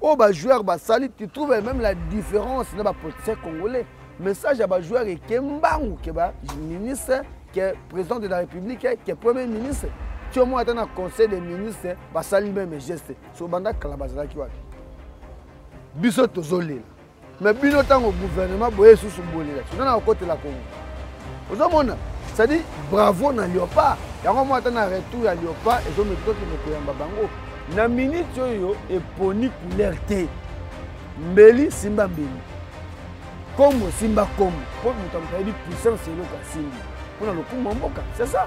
oyo bajoueur basali tu trouve même la différence na bapoliticien congolais message ya bajoueur eke mbangu ke baministre ke président de la république ke premier ministre tio moko ata na conseil des ministres basali meme geste so banda kala bazalaki wapi biso tozolela me bino ntango gouvernement boye esusu bolela sona na kokotela kongo ozomona cetadi bravo na leopard yango mwa ata na retour ya leopard ezomekitokende koyamba bango na miniti oyo eponi couleur te mbeli simba mbeli nkombo simba nkombo mpo moto amoto ayebi puissance eloko asimbi mpo na lokumu ya mboka c'est ça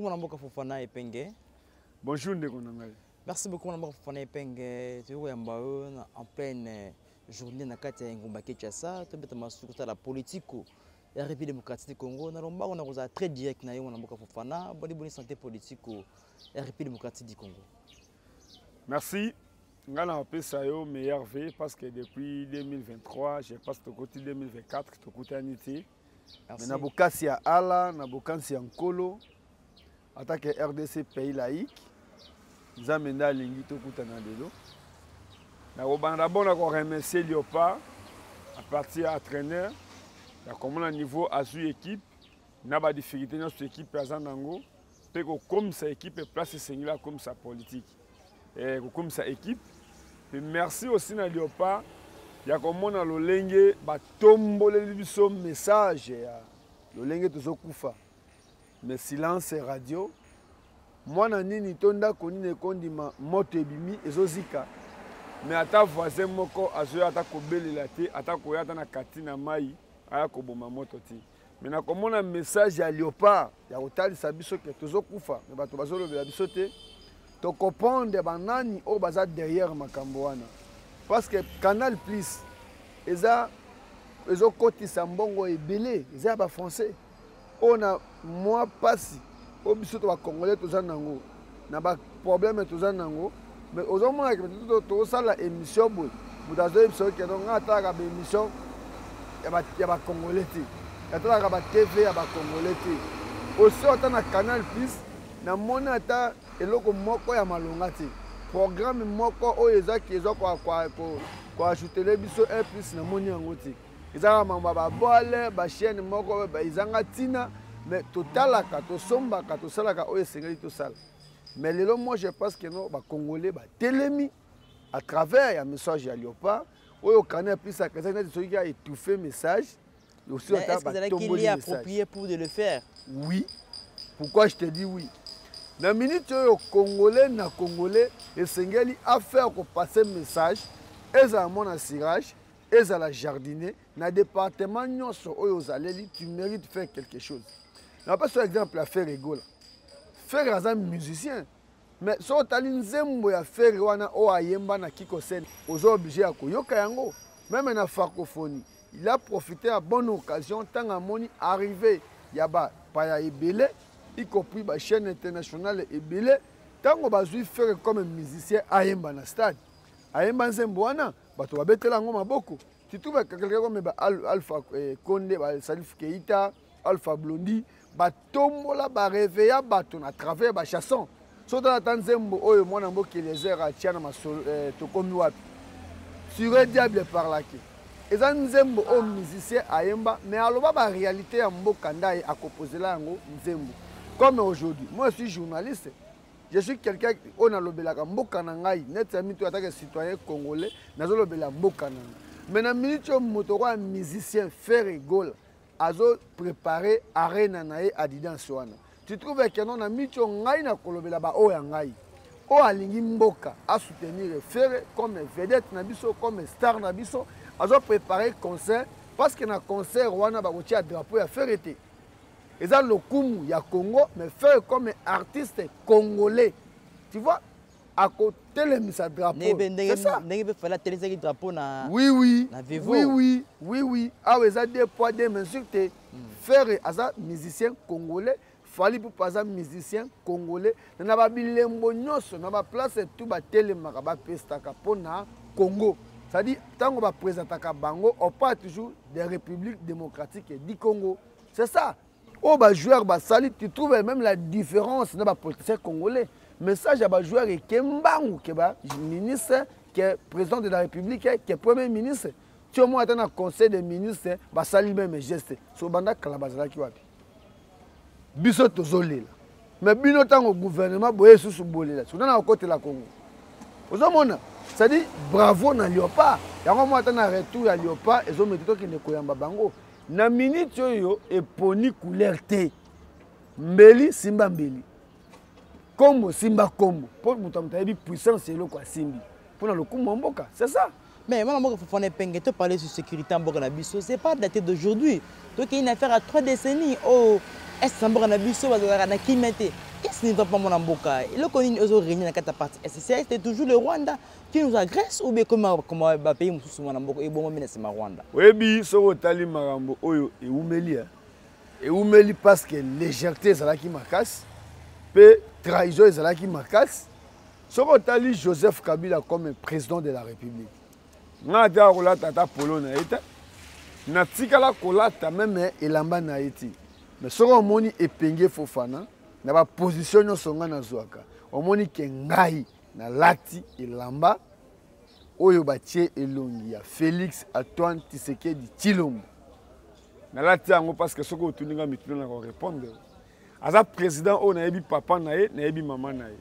mwana mboka fofana epenge bonjour ndeko na ngai merci beaucoup mwana mboka fofana epenge toyei koyamba yo en pleine journée na kati ya engumba kinshasa tobeta masuku kotala politiko ya république démocratique du congo na lombango na kozala très direct na yo mwana mboka fofana boniboni santé politiko ya république démocratique du congo Merci. Nga na pesa yo meilleur vie parce que depuis 2023, je passe au côté 2024, to kutani te. Mais na bokasi ya ala, na bokansi ya nkolo, ata que RDC pays laïque, nzambe nda alingi tokutana lelo. Nakobanda bona ko remercier Leopard à partir ya entraîneur, ya komona niveau azwi équipe, na ba difficulté nyonso équipe aza nango, mpe kokomisa ekipe place esengeli akomisa politike eh, kokomisa ekipe mpe merci aussi na liopa ya komona lolenge batomboleli biso message ya lolenge tozokufa mais silence radio mwana nini to ndako nini ekondima moto ebimi ezozika mais ata voisin moko azoya ata kobelela te ata koya ata na kati na mai aya koboma moto te me nakomona message ya leopard ya kotalisa biso ke tozokufa me bato bazolobela biso te tokoprendre banani oyo baza derrière makambo wana parce que canal plus eza ezokotisa mbongo ebele eza ya bafrançais oyo na mwa mpasi oyo biso to bacongolais toza na yango na ba problème toza nango mais ozomona ke peut-être tozosala émission boye moto azoyebisa yo keno ngai atalaka baémission ya bacongolais te atalaka batv ya bacongolais te osi ata na canal plus namoni ata eloko moko ya malonga te programme moko oyo ezaki eza koajoutele biso un plus namoni yango te eza kaka makambo ya babwale bachaine moko ezanga ntina mais totalaka tosombaka tosalaka oyo esengeli tosala mais lelo moi je pense que no bacongolais batelemi à travers ya message ya léopard oyo kani apesaka ezali neti soki ya étouffe message aussi ata batomboli message pour de le faire oui pourquoi je te dis oui na minute oyo congolais na congolais esengeli affaire kopase message ezala mwana sirage ezala jardinier na département nyonso oyo ozaleli tu mérite faire quelque chose napesi yo exemple ya ferre egola ferre aza musicien mais soki otali nzembo ya ferre wana oyo ayemba na kiko sene oza oblige ya koyoka yango meme na francophonie il a profité ya bonne occasion ntango amoni arrivé ya bapaya ebele y compris bachaîne internationale ebele ntango bazwi ferre comme musicien ayemba na stade ayemba nzembo wana bato babetela yango maboko surtout bakeleke kome ba alpha eh, konde basalif keita alpha blondi batombola bareveya bato na travers bachasson soki tala ata nzembo oyo mwana mboki eliezer atya na masolo eh, tokomi wapi sure diable parlake eza nzembo oyo musicien ayemba mais aloba baréalité ya mboka nda ye akopozela yango nzembo comme aujourd'hui moi suis journaliste je suis quelqu'un oyo nalobelaka mboka na ngai neti ya mito atake citoyen congolais nazolobela mboka na ngai mais na minute oyo moto okoya musicien ferre gola azo prépare arena na ye adidance wana tu trouve que non na minute oyo ngai nakolobela baoyo ya ngai oyo alingi mboka asoutenir ferre comme vedette na biso comme star na biso azo prépare concert parce que na concert wana bakotia drapeau ya ferre te eza lokumu ya congo mais ferre comme artiste congolais tu vois akotelemisa drapeaucndenge mpe fali atelisaki drapeau na oui oui na vivo oui oui oui oui awa eza deux poids deux mesure te hmm. ferre aza musicien congolais fali pupa aza musicien congolais na ba bilembo nyonso na ba place tout batelemaka bapestaka mpo na congo c'est-à-dire ntango bapresentaka bango on parle toujours de république démocratique du congo c'est ça oyo bajoueur basali tu trouve même la différence na bapoliticien congolais message ya bajoueur eke mbangu ke baministre ke président de la république ke premier ministre ti omoi ata na conseil des ministres basali meme geste so banda kala bazalaki wapi biso tozolela me bino ntango gouvernement boye esusu bolela sikoyo nana kokotela kongo ozomona cestadi bravo na liopa yango mwa ata na retour ya liopa ezomete tokende koyamba bango na miniti oyo eponi couleur te mbeli simba mbeli kombo simba kombo mpo moto ya moto ayebi puissance eloko asimbi mpo na lokumu ya mboka c'est ça mais mwana mboka fofana epenge to parle sur sécurité ya mboka na biso c'est pas daté d'aujourd'hui tokei na affaire ya trois décennies oyo oh, est ya mboka na biso bazalaka na kimia te qu'est-ce ne va pas mwana mboka eloko nini ozo régner na kati ya parti ssc te toujours le rwanda qui nous agresse ou bien koma bapays mosusu mwana mboka ebongami na nsima rwanda oyebi soki otali makambo oyo eumeli eumeli parce que légèreté ezalaki makasi mpe trahison ezalaki makasi soki otali joseph kabila comme président de la république ngai ata akolata ata polo na ye te natikala kolata meme elamba na ye ti mais soki omoni epenge fofana na baposition nyonso ngai nazwaka omoni ke ngai nalati elamba oyo batie elongi ya félix antoine tisekedi tshilombo nalati yango parce que soki otuni nga mituna na korepondre aza président oyo nayebi papa na ye nayebi mama na ye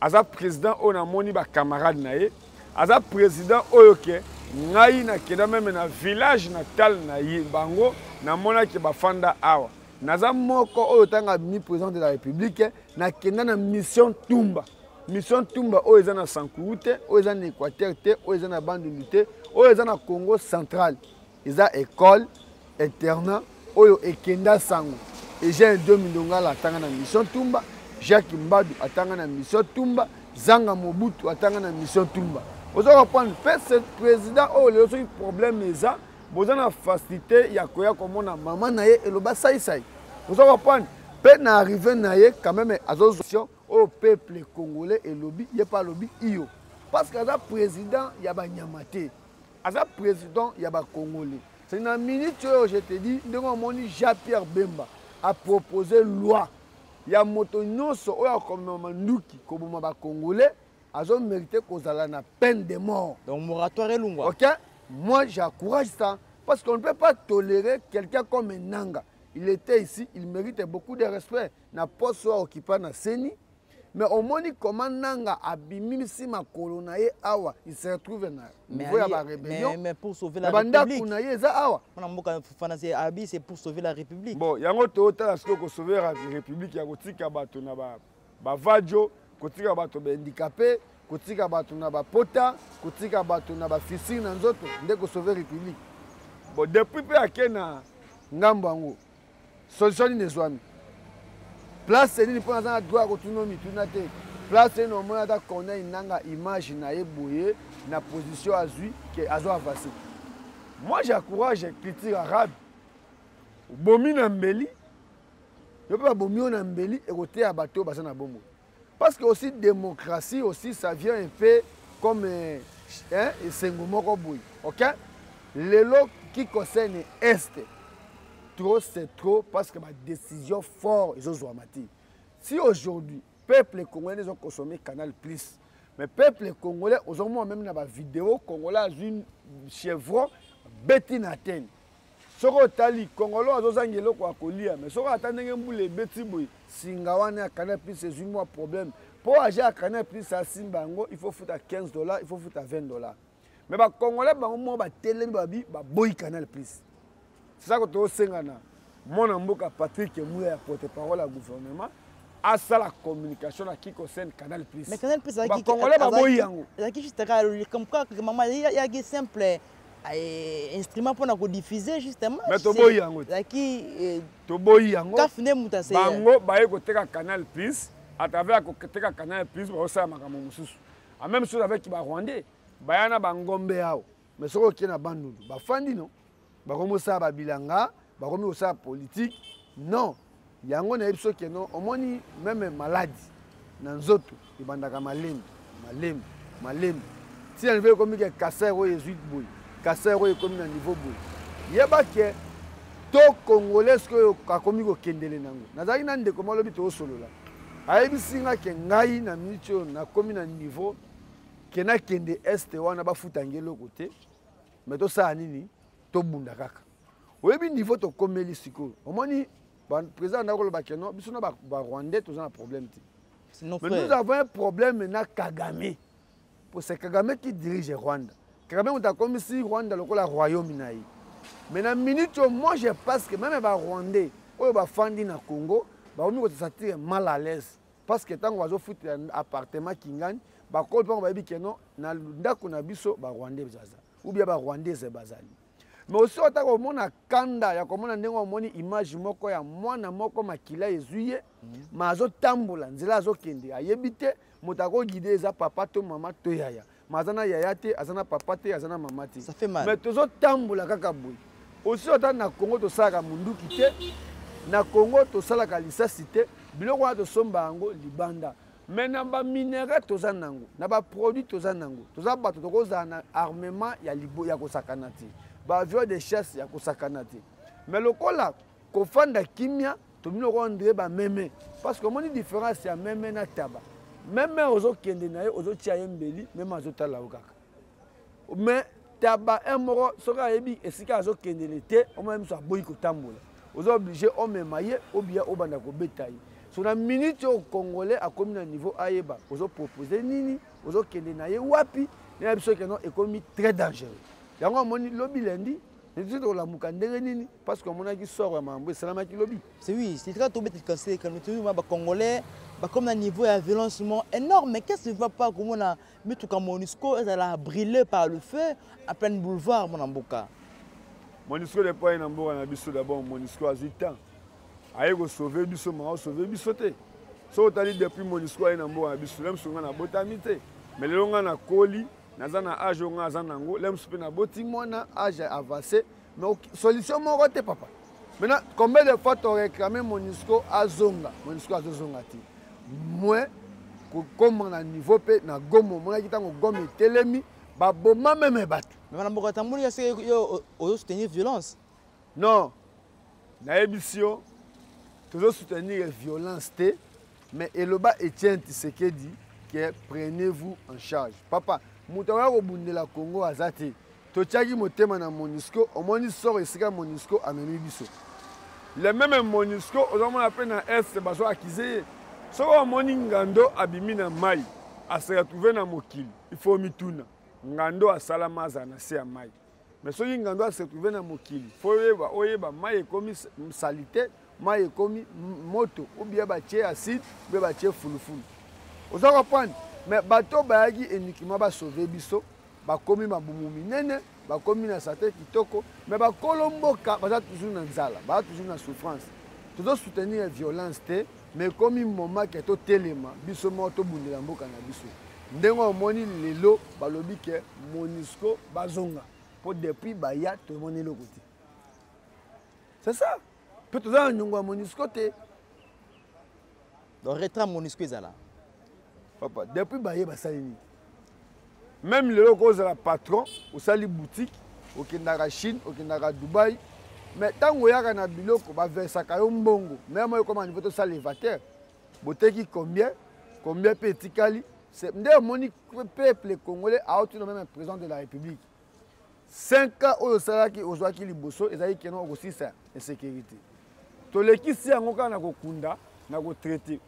aza président oyo namoni bacamarade na ye aza président oyo ke ngai nakenda meme na village natal na ye bango namonaki bafanda awa naza moko oyo ntanga mi président de la république nakenda na mission tumba mission tumba oyo eza na sankuru te oyo eza na équateur te oyo eza na bandundu te oyo eza na congo central eza ecole internat oyo ekenda sango eugène do mindongala atanga na mission tumba jacques mbadu atanga na mission tumba zanga mobutu atanga na mission tumba oza comprendre mpe ce président oyo lelo soki problème eza boza na facilité ya koya komona mama na ye eloba saisai oza comprendre mpe na arrive na ye quand même azozosio oyo peuple congolais elobi ye mpe alobi iyo parce que aza président ya banyama te aza président ya ba congolais c'est na minute oyo je te dis ndenge omoni jean pierre bemba apropose loi ya moto nyonso oyo akomema manduki koboma ba congolais azomérite kozala na peine de mort donc moratoire elungwa ok moi j'encourage ça parce qu'on ne peut pas tolérer quelqu'un comme enanga il était ici il mérite beaucoup de respect na poste oyo aokipa na seni mais omoni koma nanga abimisi makolo na ye awa il se retrouve na niveau ya barébellionbandako na ye eza awa abi c'est pour sauver la république bon yango tootala soki okosauve république ya kotika bato na bavajo kotika bato bahandikape kotika bato na bapota kotika bato na bafisire na nzoto nde kosauve république bon depuis mpe ake na ngambo yango solution nini ezwami place nini mpo naza na droit ya kotuna mituna te place nini omoni ata corneille nanga image na ye boye na position azwi ke azo avance moi j'encourage culture arabe obomi na mbeli yo mpe babomi yo na mbeli ekoteya bato oyo baza na bomoi parce que aussi démocratie aussi ça vient un peu comme esengo eh, eh, moko boye ok lelo qui concerne este trop, c'est trop parce que ma décision forte, ils ont Si aujourd'hui, peuple congolais, ils ont consommé Canal Plus, mais peuple congolais, aujourd'hui, moi-même, dans ma vidéo, congolais, une chevron, bête in Athènes. soki otali congolais azozanga eloko ya kolia mais soki ata ndenge mbula ebeti boye singa wana ya canal plus ezwi mwa problème mpo agent ya canal plus asimba yango il faut futa 15 dollar il faut futa 20 dollar mais bacongolais bango moko batelemi babi baboyi canal plus sisako toosengana mwana mboka Patrick Muya ya porte parole ya gouvernement asala communication na Kiko Sen Canal Plus. Mais Canal Plus ba congolais ba boyi yango. Ezalaki juste kaka comme quoi que maman ya ki simple eh, instrument pour na ko diffuser justement. Mais to boyi yango. Ezalaki eh, to boyi yango. Kaf ne muta se. Bango ba ye ko teka Canal Plus à travers ko teka Canal Plus ba osala makambo mosusu. A même chose avec ba Rwandais. Bayana ba ngombe yao. Mais soko kena bandundu ba fandi non. bakomi kosala babilanga bakomi kosala politike non yango nayebi so keno omoni meme maladi na nzoto ebandaka malembe malembe malembe ntina nivo ekomi ke kaser oyo ezwi boye kaser oyo ekomi na nivo boye yeba ke to congolais soki oyo akomi kokendele nango nazalaki na ndeko malobi toosolola ayebisi nga ke ngai na miniti oyo nakomi na nivo ke nakende este wana bafutangi eloko te mais tosala nini tobunda kaka oyebi niveau tokomeli sikoyo omoni président andaki koloba keno biso na barwandais toza na problème te mais nous avons un problème na kagame po c'est kagame qui dirige rwanda kagame moto akomisi rwanda lokola royaume na ye mais na minute oyo moi je pense que meme barwandais oyo bafandi na congo bakomi kotisa tire mal à l'aise parce que ntango bazofutela appartement kingani bakoli mpango bayebi keno na ndako na biso barwandais baza ubia barwandaise bazali mais osi ota komona kanda ya komona ndenge omoni image moko ya mwana moko makila ezwi ye mhm. ma azotambola nzela azokende ayebi te moto akogide eza papa to mama to yaya ma aza na yaya te aza na papa te aza na mama te mais tozotambola kaka boye osi ata na congo tosalaka munduki te na congo tosalaka lisasi te biloko wana tosomba yango libanda me na baminerai toza nango na baproduit toza nango toza bato tokozala na armement ya, ya kosakana te baavion de chasse ya kosakana te me lokola kofanda kimia tomini lokola ndire bameme parce que omoni différence ya meme na taba meme ozokende na ye ozotia ye mbeli meme azotala yo kaka mais taba un moko soki ayebi esika azokendele te omona miso aboyi kotambola oza oblige omema ye obiya obanda kobeta ye so na minute oyo congolais akomi na niveau ayeba ozopropose nini ozokende na ye wapi nayebi soki no ekomi très dangereux yango amoni lobi lendi neti tokolamuka ndenge nini parce que amonaki sort ya mambo esalamaki lobi c'est oui c'est très tombé tel cancer quand tu ba congolais ba comme na niveau ya violence mo énorme mais qu'est-ce qui va pas comme on a mis tout comme Monusco elle a brûlé par le feu à plein boulevard mon amboka Monusco le point na mboka na biso d'abord Monusco a 8 ans aye ko sauver biso ma sauver biso te so otali depuis Monusco aye na mboka na biso lem sunga na botami te mais lelo nga na koli naza na age nga aza nango lem supe na boti mwana age avancé mais solution moko te papa maintenant combien de fois to réclame monisco azonga monisco azozonga te moins kokoma na niveau mpe na goma omonaki ntango goma etelemi baboma meme bato mais na mboka atamboli ya se yo ozo soutenir violence non nayebisi yo tozo soutenir violence te mais eloba etienne tisekedi ke prenez vous en charge papa moto akoya kobundela congo aza te totyaki motema na monusco omoni soro esika monusco amemi biso le meme monusco ozomona mpe na est bazo akize ye soki omoni ngando abimi na mai aseretrouve na mokili ifo mituna ngando asalama azala na se ya mai mais soki ngando asetrouve na mokili fo oyeba oyeba mai ekomi salite mai ekomi moto obia batie acide mpe batie fulufulu oza kopande mais bato oyo bayaki uniquement basauve biso bakomi mabumu minene bakomi na sante kitoko mais bakolo mboka baza toujours na nzala baza toujours na souffrance tozo soutenir violence te mais ekomi moment ke totelema biso moko tobundela mboka na biso ndenge omoni lelo balobi ke monisco bazonga mpo depuis baya tomoni eloko te c'est ça mpe toza na nyongo ya monisco te donc retrait ya monisco ezala papa depuis baye basali nini même lelo oko ozala patron osali boutique okendaka chine okendaka dubai mais ntango oyaka na biloko baversaka yo mbongo meme oyo ekoma niveau tosala evater boteki combien combien mpe etikali nde omoni peuple congolais aotuna meme président de la république 5 cas oyo osalaki ozwaki liboso ezalaki keno okosilisa insécurité tolekisi yango kaka na kokunda na kotraite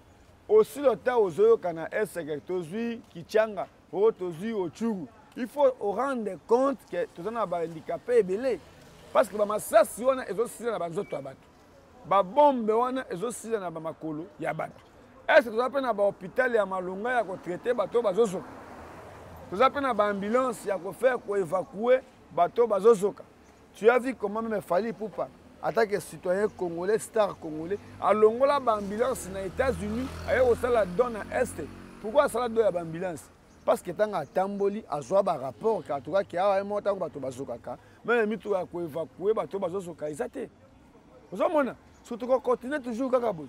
osila ota ozoyoka na eseke tozwi kichanga o oh, tozwi ochuru il faut orendre compte ke toza na bahandikape ebele parce que bamasasi wana ezosila na banzoto ya bato ba bombe wana ezo sila na ba makolo ya bato est ce toza mpe na ba hôpital ya malonga ya ko traiter bato bazozoka toza mpe na ba ambulance ya ko faire ko évacuer bato bazozoka tu as vu comment même Fally Ipupa ata ke citoyen congolais star congolais alongola ba ambulance na États-Unis aye kosala don na est pourquoi asala don ya ba ambulance parce que ntango atamboli azwa barapport kaka tokaki awa ye moko ntango bato bazokaka meme mituka ya koevakue bato bazozoka eza te ozomona so tokokontinue toujours kaka boye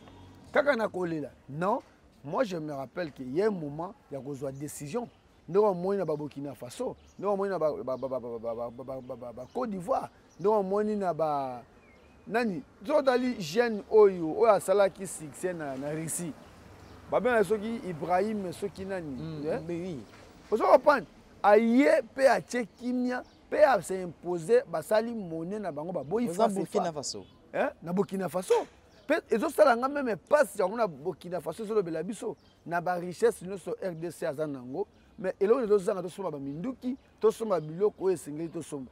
kaka na kolela non moi je me rappelle que ye moment ya kozwa décision ndenge omoni na babokina faso ndenge omoni na bacôte d'ivoire donc omoni na ba nani soki otali jeune oyo oyo asalaki succès na, na russie babengaki soki ibrahim soki nani mm, eh? mais oui. ozo comprendre aye mpe atie kimia mpe ase impose basali mone na bango baboyi burkina faso eh? na burkina faso mpe ezosala nga meme mpasi yango na burkina faso ezolobela biso na barichesse nyonso rdc aza na yango mais eloko ezozanga tosomba baminduki tosomba biloko oyo esengeli tosomba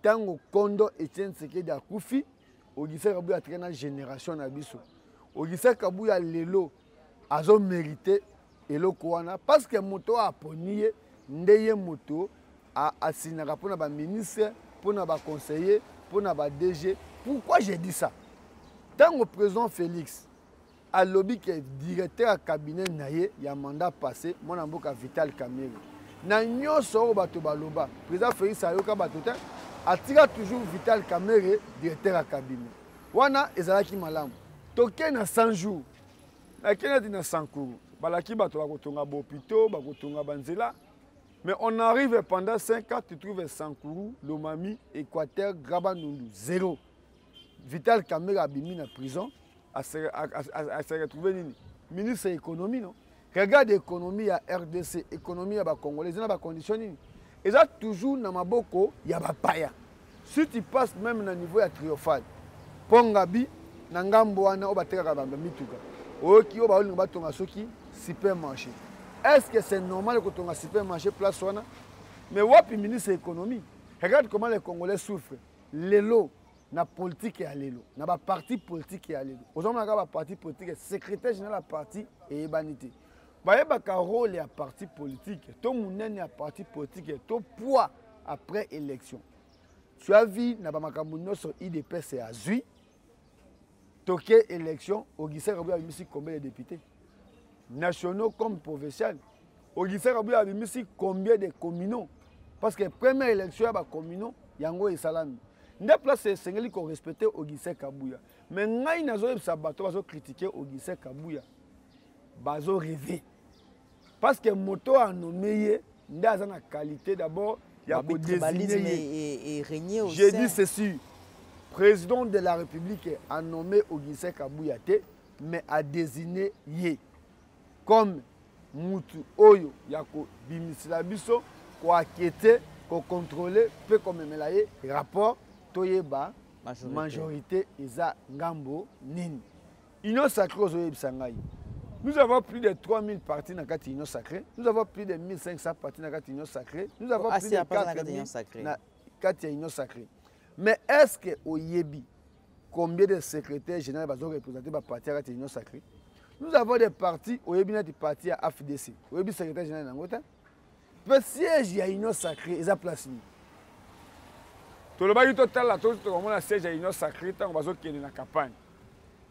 ntango kondo etienne tsekedi akufi ogisa kabuya atika na génération na biso ogisa kabuya lelo azomerite eloko wana parce que moto oyo aponi ye nde ye moto asignaka mpo na baministre mpo na baconseiller mpo na badg pourquoi je dis ça ntango président félix alobi ke directeur ya cabinet na ye ya mandat passé mwana mboka vital kamere na nyonso oyo bato baloba président félix ayoka bato te atika toujours vital kamere directeur ya cabinet wana ezalaki malamu tokei na 100 jours nakei nati na sankuru balaki bato bakotonga bahopitaux bakotonga banzela mais on arrive pendant 5 ans tu trouves sankuru lomami équateur grabanundu zero vital kamere abimi na prison ase retrouve nini ministre ya économie no regarde économie ya rdc économie ya bacongolais eza na bacondition nini eza toujours na maboko ya bapaya si tu passe même na niveau ya triomphale mpo ngabi na ngambo wana oyo batekaka bamba mituka oyoki oyo baolinga batonga soki supermarché est ce que c'est normal kotonga supermarché place wana mais wapi ministre ya économie regarde comment les congolais souffrent lelo na politike ya lelo na baparti politike ya lelo ozomona kaka baparti politike secrétaire général ya parti eyebani te bayebaka role ya parti politike to monene ya parti politike to poids après élection tu as vu na bamakambo nyonso idps azwi toke élection augustin kabuya abimisi combien de députés nationaux comme provincial augustin kabuya abimisi combien de communaux parce que première élection ya bacommunaux yango esalami nde place esengeli korespecte augustin kabuya me ngai nazoyebisa bato bazokritike augustin kabuya bazoreve parce que moto oyo anome ye nde aza na qualité d'abord ya kodésigne ye j'ai dit ceci président de la république a nommé augustin kabuya te mais a désigné ye comme mutu oyo ya kobimisela biso koakete kocontrôle mpe komemela ye rapport toyeba majorité eza ngambo nini Union sacrée ozoyebisa ngai. Nous avons plus de 3000 partis na kati Union sacrée. Nous avons plus de 1500 partis na kati Union sacrée. Nous avons plus de 4000 na kati Union sacrée. Mais est-ce que oyebi combien de secrétaires généraux bazo représenter ba partis na kati Union sacrée? Nous avons des partis oyebi na des partis à AFDC. Oyebi secrétaire général nango te? mpe siège ya union sacré eza place nini tolobaki totala tokomona siège ya union sacré ntango bazokende na campagne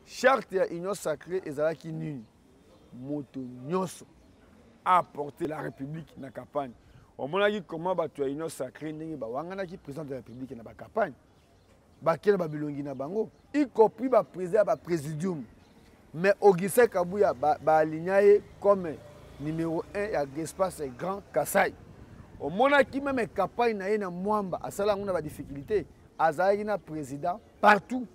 charte ya union sacré ezalaki nini moto nyonso aporte la république na campagne omonaki comment bato ya union sacré ndenge bawanganaki président de la république na bacampagne bakela babilongi na bango y compris baprésident ya baprésidium mais augustin kabuya baaligna ba ye comme numéro 1 ya espace grand kasai omonaki meme campagne na ye na mwamba asala yango na badifficulté azalaki na président partout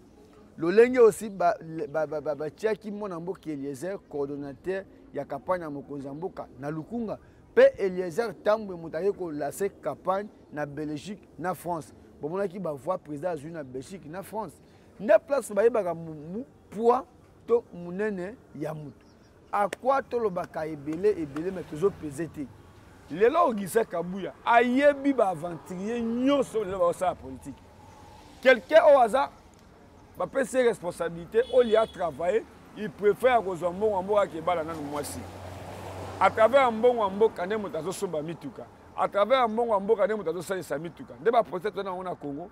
lolenge osi batiaki ba, ba, ba, ba, mwana mboka eliezer coordonnateur ya campagne ya mokonzi ya mboka na lukunga mpe eliezer tambwe moto ayei kolase campagne na belgique na france bomonaki bavoi président azwi na belgique na france nde place bayebaka poids to monene ya motu akwa tolobaka ebele ebele me tozopeze te lelo augustin kabuya ayebi baaventurier nyonso lelo baosala politike quelqu'un oyo aza bapesi ye responsabilité olie atravaille il préfère kozwa mbongo ya mboka kebala nanu mwasi à travers ya mbongo ya mboka nde moto azosomba mituka à travers ya mbongo ya mboka nde moto azosalisa mituka nde baprocès tona yango na congo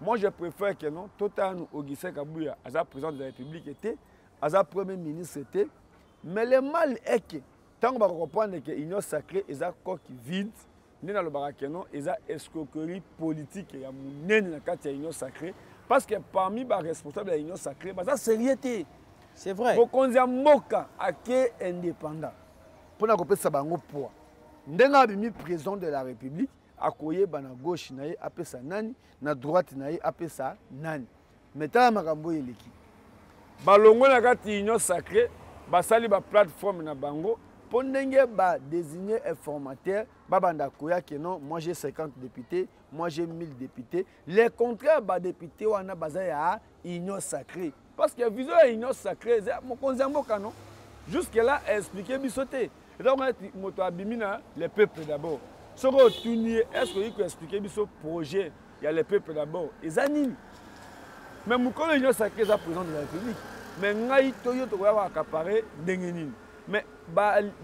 moi je préfère que non totala nu augustin kabuya aza président de la république te aza premier ministre te mais le mal est que ntango bakokomprendre ke union sacrée eza coque vide nde nalobaka keno eza escroquerie politique ya monene na kati ya union sacrée parce que parmi baresponsable ya union sacrée baza sérieux te c'est vrai mokonzi ya mboka ake indépendant mpo na kopesa bango poids ndenge abimi président de la république akoyeba na gauche na ye apesa nani na droite na ye apesa nani Mais tala makambo oyo eleki. Balongwe na kati union sacrée basali ba plateforme na bango mpo ndenge ba désigner informateur babanda koya ke non moi j'ai 50 députés moi j'ai 1000 députés le contraire badepute wana baza ya union sacrée parce que vision ya union sacrée eza mokonzi ya mboka no jusque là aexplike biso te eza kona eti moto abimi na le peuple d'abord soki otuni ye est ce que oyi koexplike biso projet ya le peuple d'abord eza nini mais mokolo union sacré eza président de la république mais ngai to yo tokoya koakapare ndenge nini mais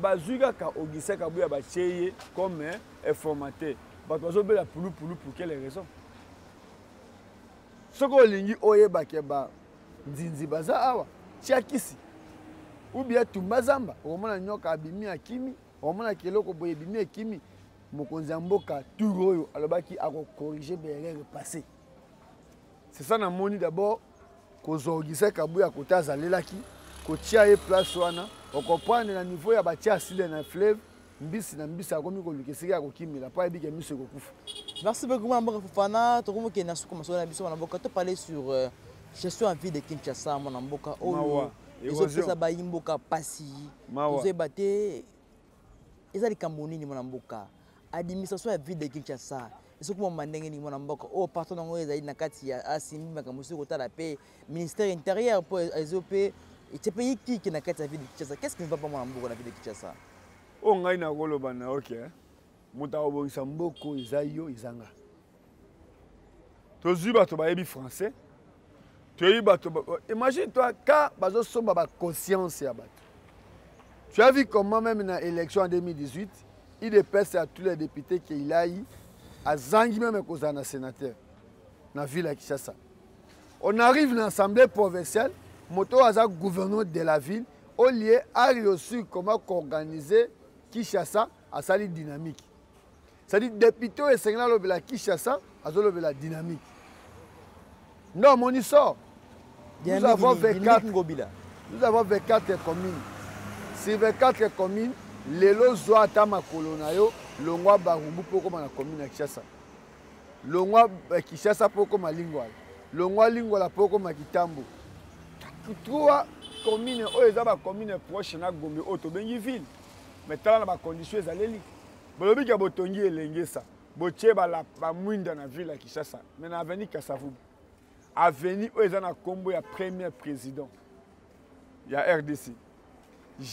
bazwi kaka augustin kabuya batye ye comme informateur bato bazobela pulupulu pour quelle raison soki olingi oyeba ke banzinzi baza awa tya kisi ubia tumba zamba okomona nyoka abimi akimi okomona keloko boye ebimi ekimi mokonzi ya mboka tour oyo alobaki akocorrige baerreur passé c'est ça namoni d'abord kozwa augustin kabuya kote azalelaki kotia ye place wana okomprendre na niveau ya batia asile na fleuve mbisi na mbisi akomi koluka esika ya kokimela mpo ayebike miso ekokufa merci beaucoup mwana mboka fofana tokomi kokende na suka masolo na biso mwana mboka topale sur euh, gestion ya ville de kinshasa mwana mboka oyo ezopesa bayi mboka mpasi tozoyeba te eza likambo nini mwana mboka administration ya ville de kinshasa ezokomama ndenge nini mwana mboka oyo oh, parton na yango ezali na kati ya asimbi makambo mosusu kotala mpe ministère intérieur mpo ezo mpe etye mpe yikiki na kati ya ville de kinshasa qu'est ce qui ne va pas mwana mboka na ville de kinshasa oyo oh, ngai nakoloba na oke eh? moto akobongisa mboko eza yo ezanga tozwi bato bayebi français toyebi bato imagine toi ka bazosomba baconscience ya bato tu as vu comment même na élection en 2018 idps ya tous les députés keilai azangi meme kozala na sénateur na ville ya kinshasa on arrive na assemblée provinciale moto oyo aza gouverneur de la ville au lieu a reussi comment koorganiser kinshasa asali dynamique cetadi depute oyo esengeli alobela kinshasa azolobela dynamique nde omoni sor nous avons 24 nous avons 24 communes sur 24 communes lelo zwa ata makolo na yo longwa barumbu mpo okoma na commune ya kinshasa longwa eh, kinshasa mpo okoma lingwala longwa lingwala mpo okoma kitambo trois commune oyo eza bacommune proche na gombe oyo tobengi ville mais tala na bacondition ezaleli bolobi ke botongi elengesa botie bamwinda na ville ya kinshasa me na aveni kasavubu aveni oyo eza na nkombo ya premier président ya rdc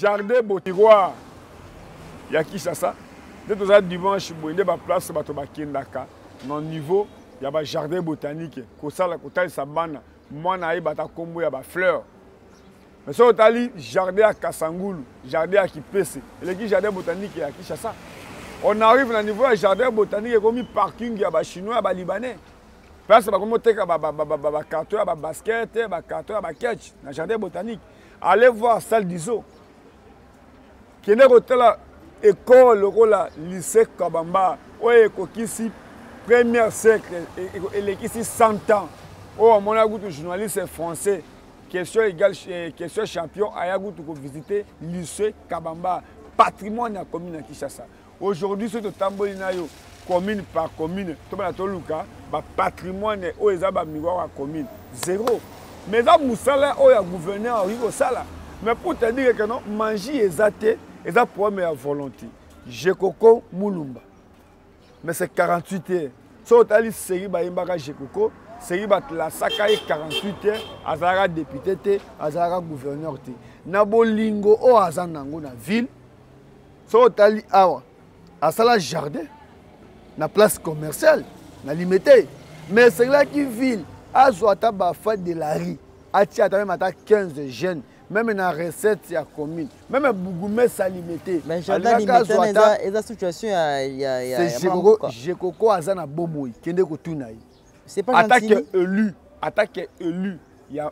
jardin botiroir ya kinshasa nde toza dimanche boye nde baplace bato bakendaka na niveau ya bajardin botanique kosala kotalisa bana mwana ayebata nkombo ya bafleur mais soki otali jardin ya kasangulu jardin ya kipese eleki jardin botanique ya kinshasa on arrive na niveau ya jardin botanique ekomi parking ya bachinois ya balibanais place bakomi oteka bakarton ya babasket bakarton ya baketch na jardin botanique allez voir salle diso kende kotala ekole lokola lycée kabamba oyo ekokisi première siècle e, e, e, elekisi 100 ans oyo oh, amonaki kutu journaliste français question égale eh, question champion aya kutu kovisite lycée kabamba patrimoine ya commune ya kinshasa Aujourd'hui soki totamboli na yo commune par commune tobanda toluka bapatrimoine oyo eza bamiwa ya commune zero mais eza mosala oyo ya gouverneur akoki kosala mais pour te dire que non mangi eza te eza problème ya volonté jekoko mulumba mais c'est 48 heures soki otali seri bayembaka jekoko seri batlasaka ye 48 heures azalaka député te azalaka gouverneur te na bolingo oyo aza nango na ville soki otali awa asala jardin na place commerciale na limete mais esengelaki ville azwa ata bafa de la rue atia ata meme ata 15 jeunes meme na recette ya commune meme bougumese alime te jekoko aza na bomoi kende kotuna ye atake élu atake élu ya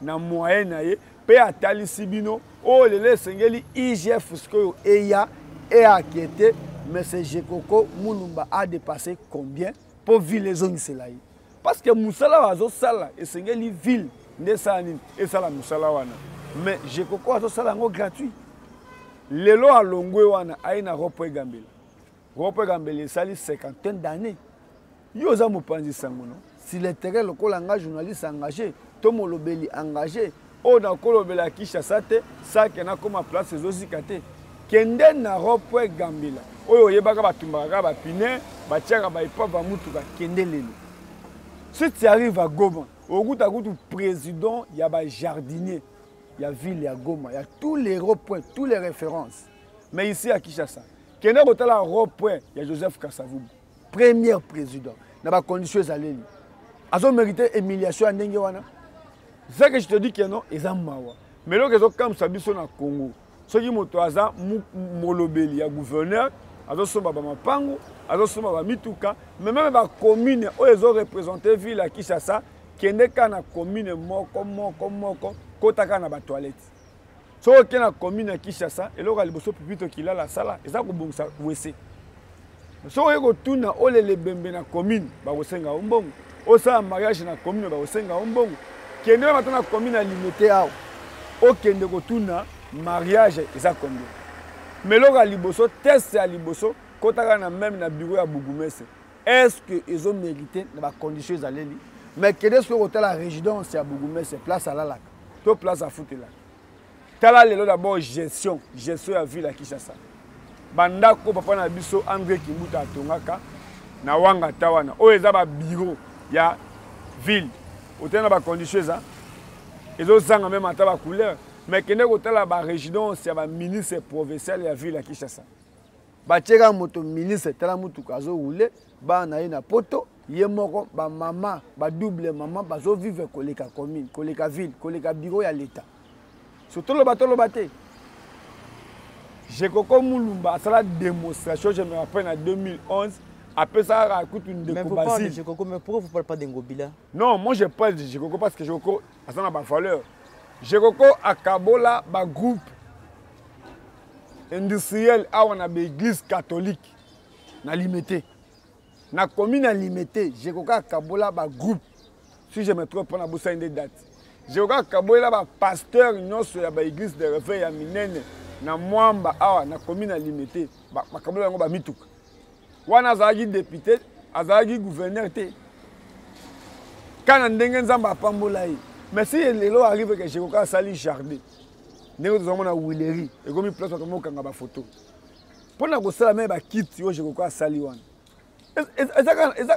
na moyen na ye mpe atalisi bino oyo oh, lelo esengeli igf sikoyo eya eakiete mese jekoko mulumba adepasse combien mpo ville ezongisela ye parce que mosala oyo azosala esengeli ville nde esala nini esala mosala wana mais jekoko azosala yango gratuit lelo alongwe wana aye na ropo egambela groupe kambele esali cinquantaine d'année yo oza mopanzi sango no siletere lokola nga journaliste engagé to molobeli engagé oyo nakolobela kinshasa te sake nakoma place ezozika te kende na ropoe gambela oyo oyebaka batumbaka kaka bapine batiaka baepave ya motuka kende lelo si tu arrive à goma okuta kutu président ya bajardinier ya ville ya goma ya tous les ropoints tous les références mais ici à Kinshasa kende kotala rond point ya Joseph Kasavubu premier président na ba conditions ezaleli azo mériter humiliation ya ndenge wana c'est que je te dis que non eza mawa mais eloko ezokamwisa biso na Congo soki moto aza molobeli ya gouverneur azosomba bamapango azosomba bamituka me meme bacommune oyo ezorepresente ville ya kinshasa kende kaka na commune moko moko moko kotaka na batoilette soki oke na commune ya kinshasa eloko ya liboso pipito kilala asala eza kobongisa wese soki oye kotuna olela ebembe na commune bakosenga yo mbongo osala mariage na commune bakosenga yo mbongo kende bata na commune ya limete awa okende kotuna mariage eza combien mais eloko ya liboso test ya liboso kotaka na meme na bureau ya bougumese est ce que ezo mérite na bacondition ezaleli mais kende soki kotala résidence ya bougumese place alalaka to place afutelaka tala lelo d'abord gestion gestion ya ville ya kinshasa bandako papa na biso andré kimbuta atongaka na wanga ta wana oyo eza babiro ya ville otali na bacondition eza ezozanga meme ata bacouleur mais kende kotala barésidence ya baministre provincial ya ville ya kinshasa batieka moto ministre tala motuka azowoule bana na ye na poto ye moko bamama badouble mama bazovivre koleka commune koleka ville koleka biro ya leta so toloba toloba te jekoko mulumba asala démonstration je me rappelle na 2011 apesaka kaka kutu ndeko basile mais pourquoi vous parlez pas de ngobila non moi je parle de jekoko parce que jekoko aza na bavaleur jekoko akabola bagroupe industriel awa na baeglise catholique na limete na commune ya limete jekoka kabola bagroupe si je me trompe mpo nabosani nde date jekoka kabolela bapasteur nyonso ya baeglise de reveil ya minene na mwamba awa na commune ya limete bakabolela yango bamituka wana azalaki depute azalaki gouverneur te kana ndenge nzambe apambola ye mais si lelo arrive ke jekoka asali jardin ndenge tozamona wileri ekomi place bato mokanga bafoto mpo na kosala me bakiti oyo jekoko asali wana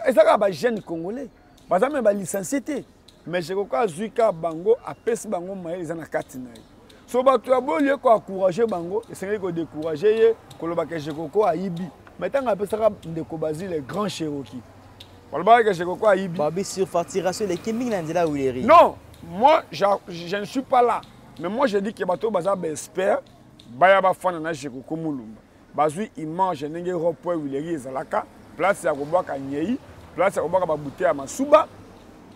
eza kaka bajeune congolais baza me balicencie te mais jekoko azwi kaka bango apesi bango mayele eza na kati na ye so bato ya bolie koencourage bango esengeli kodecourage ye kolobaka jekoko ayibi mai ntango apesaka ndeko bazile grand cheroki balobaka ke jekoko ayibi babi surfacturation eleki mingi na nzela ya wileri non moi je, je ne suis pas là mais moi je dis ke bato oyo baza baexpert baya bafanda na jekoko mulumba bazwi image ya ndenge ropoe wileri ezalaka place ya kobwaka nyei place ya kobwaka babute ya masuba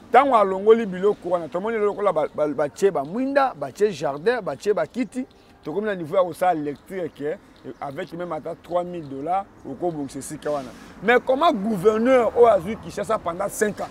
ntango alongoli biloko wana tomoni lelo lokola batye bamwinda batye jardin batye bakiti tokomi na niveau ya kosala lecture ke avec même ata 3000 dollars okobongisa esika wana mais comment gouverneur oyo azwi kinshasa pendant 5 ans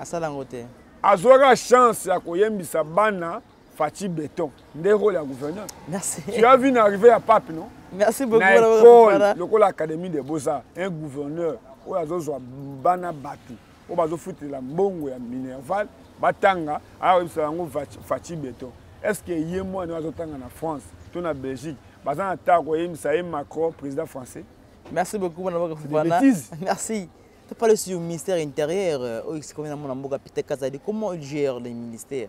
asala yango te azwaka chance ya koyembisa bana Fatih Beton, nde rôle ya gouverneur. Merci. Tu as vu une arrivée à Pape, non Merci beaucoup. Na école, lokola Académie des Beaux-Arts, un gouverneur, oyo azozwa bana bato, oyo bazofutela mbongo ya Minerval, batanga, ayebisa yango Fatih Beton. Est-ce que ye mwana azotanga na France, to na Belgique, baza na ntango koyebisa ye Macron, président français Merci beaucoup, bana baka fufana. Merci. Tu parles sur le ministère intérieur, euh, oyo expliqué na mboka Peter Kazadi, comment il gère les ministères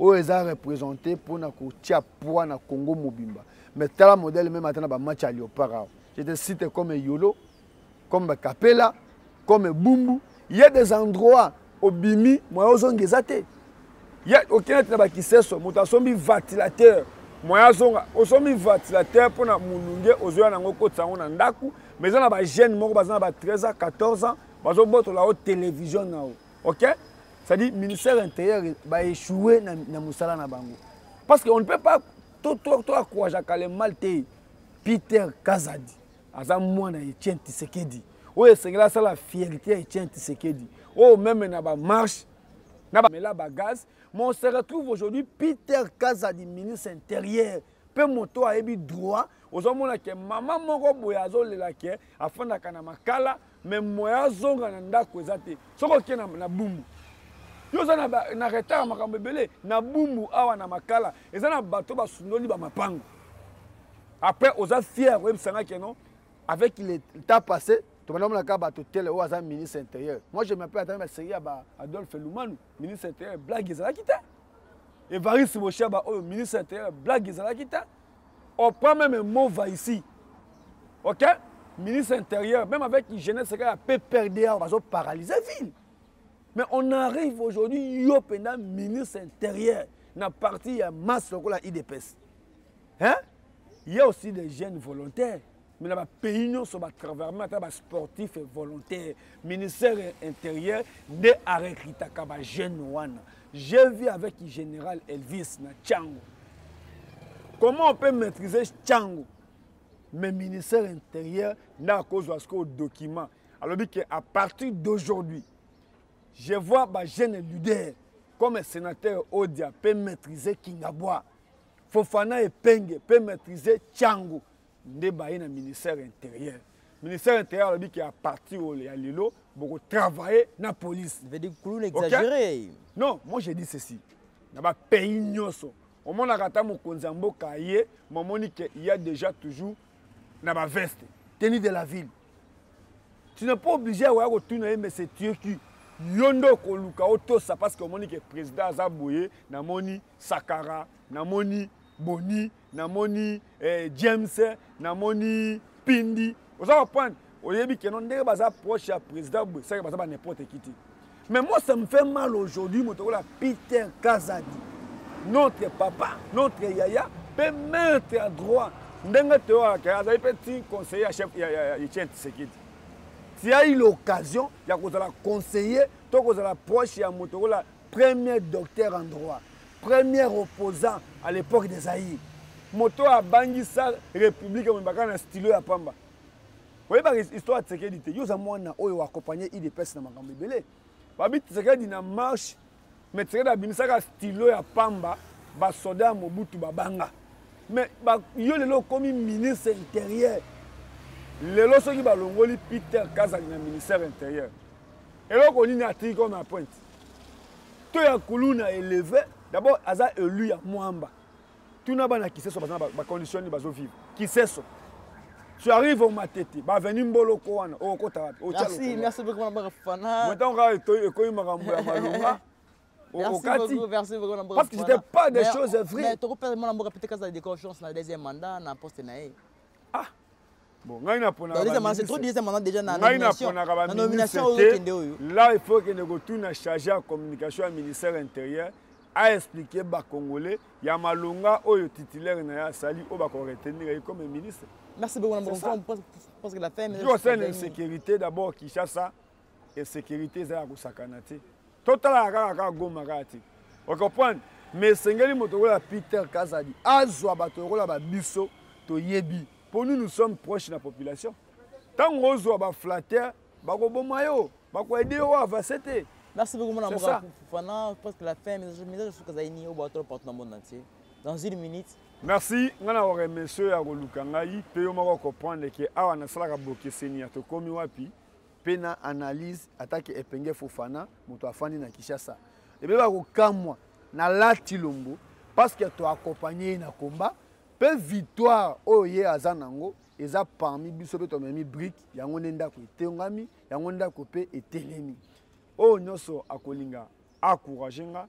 oyo eza represente mpo na kotia poids na congo mobimba mais tala modèle meme ata na bamatch ya léopard awa je te cite comme yolo comme kapela comme bumbu ye des endroits obimi moya ozonga eza te ye okenda te na bakiseso moto asombi ventilateur moya azonga osombi ventilateur mpo na molunge ozoya na yango okotisa yango na ndako mais eza na bajeune moko baza na ba 13 ans 14 ans bazobotola yo télévision na yo ok c'est-à-dire ministère ya intérieur baéchouwe na, na mosala na bango parce que on ne peut pas toakourajaka le mal te peter kazadi aza mwana ya etienne tisekedi oyo esengeli asala fierité ya etienne tisekedi oyo meme na bamarche na bamela bagaz mais on se retrouve aujourd'hui peter kazadi ministre intérieur mpe moto oyo ayebi droit ozomona ke mama moko boye azolela ke afandaka na makala me moya azonga na ndako eza te soki oke na, na bumbu yo oza na, na retard ya makambo ebele na bumbu awa na makala eza na bato basundoli bamapango après oza fier oyebisa nga ke non avec le temps passé tobanda omonaka bato tele oyo aza ministre intérieur moi je m'appelle ata na baserie ya ba adolphe lumanu ministre te blague ezalaki te evariste boshaba oyo ministre te blague ezalaki te on prend même mova ici ok ministre intérieur même avec jeunesse kaka ya pprda bazo paralyse ville mais on arrive aujourd'hui yo mpenza ministre intérieur na parti ya masse lokola idps hein? il y a aussi des jeunes volontaires mais na bapays nyonso batravaillement ata basportif volontaire ministère intérieur nde arecritaka bajeune wana je vis avec général elvis na tiango comment on peut maîtriser tiango mais ministère intérieur nde akozwa sikoyo document alobi ke à partir d'aujourd'hui je vois bajeune leader comme sénateur odia peut maîtriser kingabwa fofana epenge peut maîtriser tiango nde baye na ministère intérieur ministère intérieur alobi ke aparti oyo ya lelo bokotravaille na police okay? non moi je dis ceci na bapays nyonso omonaka ata mokonzi ya mboka ye momoni ke ya déjà toujours na baveste teni de la ville tu n'es pas obligé akoya kotuna ye mais c'est dieu qui yo nde okoluka otosa parce que omoni ke président aza boye namoni sakara namoni boni namoni eh, james namoni pindi oza comprendre oyebi keno ndenge baza proche ya président boye saki baza ba n'importe qui te mais moi ça me fait mal aujourd'hui moto okola peter kazadi notre papa notre yaya mpe maître ya droit ndenge toyoaka azali mpe ti conseiller ya chef ya etienne tisekedi ti ai l'occasion ya kozala conseiller to kozala proche ya moto okola premier docteur en droit premier opposant à l'époque des aïr moto oyo abangisa république amemaka na stylo ya pamba oyebaka histoire ya tsekedi te yo oza mwana oyo oakompagne idps na makambo ebele babi tsekedi na marche mais tsekedi abimisaka stylo ya pamba basoda ya mobutu babanga mais ba, yo lelo okomi ministre intérieur lelo soki balongoli peter kazaki na ministère intérieur eloko nini atiki comme appointe to ya kuluna eleve d'abord aza élu ya mwamba tuna bana kiseso baza na bacondition nini bazovivre kiseso tu arrive au matete baveni mboloko wana okokota wapi otiaotango kaka ekomi makambo ya malonga okati parce que c'était pas des choses vraies tokopesa mwana mboka pete kazala de confiance na deuxième mandat na poste na ye ah Bon, ngai na pona ba ministre. Trop disait maintenant déjà na ngai na pona ka ba ministre. Là il faut que ne retourne chargé à communication à ministère intérieur a expliquer ba congolais ya malonga oyo titulaire na ya sali oyo ba ko retenir comme ministre. Merci beaucoup na bon parce que la fin mais. Yo c'est une sécurité d'abord Kinshasa. insecurité eza ya kosakana te totalaka kaka kaka goma kaka te ocomprendre mais esengeli moto lokola peter kazadi azwa bato lokola babiso toyebi mpo nous nous sommes proche na population ntango ozwa baflateur bakoboma yo bakoede yo avance te merci beaucoup mwana moka fana presque la fin message suka ezali nini oyo bato partout na monde entier dans une minute merci ngai na oremercie oyo ya koluka ngai mpe yo moko comprendre ke awa nasalaka bokeseni ya tokomi wapi mpe na analyse atake epenge fofana moto afandi na kinshasa ebeba kokamwa na lati lombo parce que to accompagne ye na combat mpe victoire oyo ye aza nango eza parmi biso mpe tomemi brike yango nde ndako etengami yango ndako mpe etelemi oyo nyonso akolinga akourage nga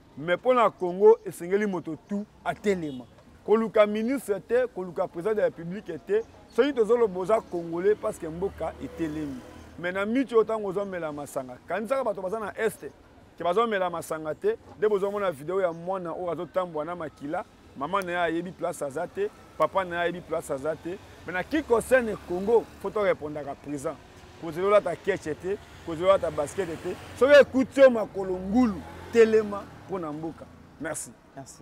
mais mpo na congo esengeli moto tu atelema koluka ministre te koluka président de la république te soki tozoloba oza congolais parce que mboka etelemi mais na miti oyo ntango ozomela masanga kanisaka bato baza na este ke bazomela masanga te nde bozomona video ya mwana oyo azotambola na makila mama na ye ayebi place aza te papa na ye ayebi place aza te me na ki concerne congo fo torepondaka présent kozela olata keche te kozela olata baskete te soki ekuti yo makolo ngulu telema mpo na mboka merci, merci.